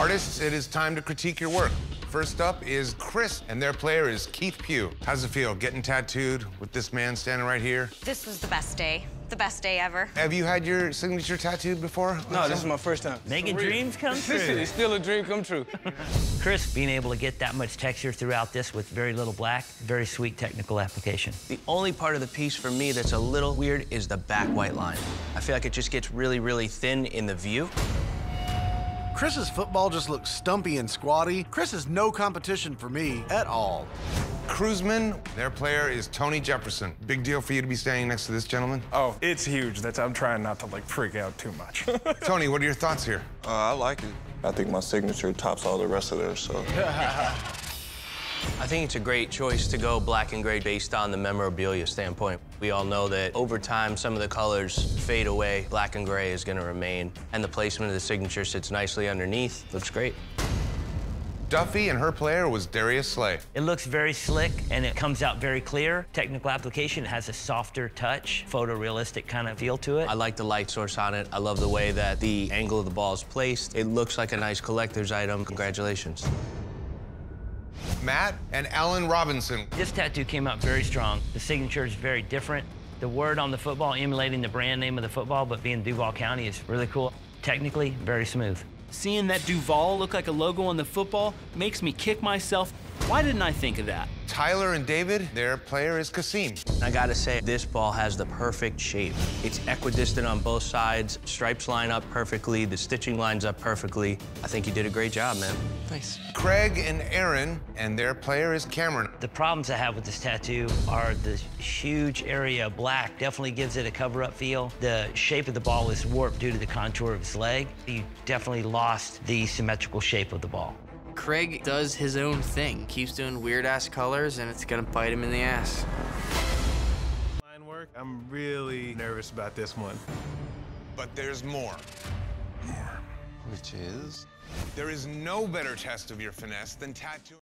Artists, it is time to critique your work. First up is Chris, and their player is Keith Pugh. How's it feel getting tattooed with this man standing right here? This was the best day. The best day ever. Have you had your signature tattooed before? No, this is my first time. Making dreams come This true. is still a dream come true. Chris, being able to get that much texture throughout this with very little black, very sweet technical application. The only part of the piece for me that's a little weird is the back white line. I feel like it just gets really, really thin in the view. Chris's football just looks stumpy and squatty. Chris is no competition for me at all. Kruseman, their player is Tony Jefferson. Big deal for you to be standing next to this gentleman? Oh, it's huge. That's I'm trying not to like freak out too much. Tony, what are your thoughts here? Uh, I like it. I think my signature tops all the rest of theirs, so. I think it's a great choice to go black and gray based on the memorabilia standpoint. We all know that over time, some of the colors fade away. Black and gray is going to remain, and the placement of the signature sits nicely underneath. Looks great. Duffy and her player was Darius Slay. It looks very slick and it comes out very clear. Technical application has a softer touch, photorealistic kind of feel to it. I like the light source on it. I love the way that the angle of the ball is placed. It looks like a nice collector's item. Congratulations. Matt and Allen Robinson. This tattoo came out very strong. The signature is very different. The word on the football emulating the brand name of the football, but being Duval County is really cool. Technically, very smooth. Seeing that Duval look like a logo on the football makes me kick myself. Why didn't I think of that? Tyler and David, their player is Kasim. I gotta say, this ball has the perfect shape. It's equidistant on both sides. Stripes line up perfectly. The stitching lines up perfectly. I think you did a great job, man. Nice. Craig and Aaron, and their player is Cameron. The problems I have with this tattoo are the huge area of black definitely gives it a cover-up feel. The shape of the ball is warped due to the contour of his leg. You definitely lost the symmetrical shape of the ball. Craig does his own thing, keeps doing weird ass colors, and it's gonna bite him in the ass. Line work. I'm really nervous about this one. But there's more. more. Which is? There is no better test of your finesse than tattooing.